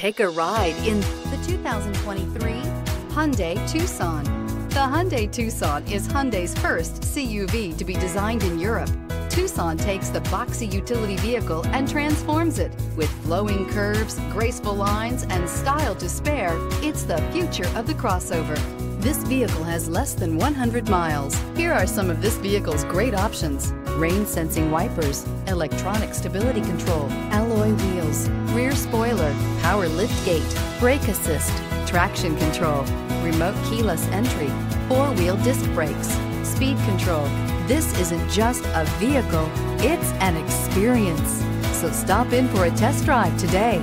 Take a ride in the 2023 Hyundai Tucson. The Hyundai Tucson is Hyundai's first CUV to be designed in Europe. Tucson takes the boxy utility vehicle and transforms it. With flowing curves, graceful lines, and style to spare, it's the future of the crossover. This vehicle has less than 100 miles. Here are some of this vehicle's great options. Rain sensing wipers, electronic stability control, alloy wheels, lift gate, brake assist, traction control, remote keyless entry, four-wheel disc brakes, speed control. This isn't just a vehicle, it's an experience. So stop in for a test drive today.